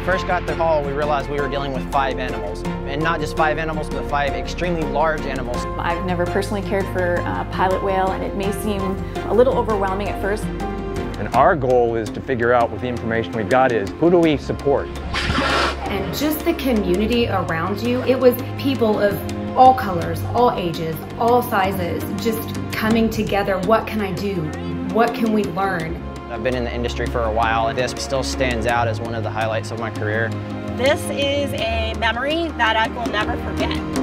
first got the call, we realized we were dealing with five animals. And not just five animals, but five extremely large animals. I've never personally cared for a pilot whale, and it may seem a little overwhelming at first. And our goal is to figure out with the information we've got is who do we support? And just the community around you, it was people of all colors, all ages, all sizes, just coming together. What can I do? What can we learn? I've been in the industry for a while and this still stands out as one of the highlights of my career. This is a memory that I will never forget.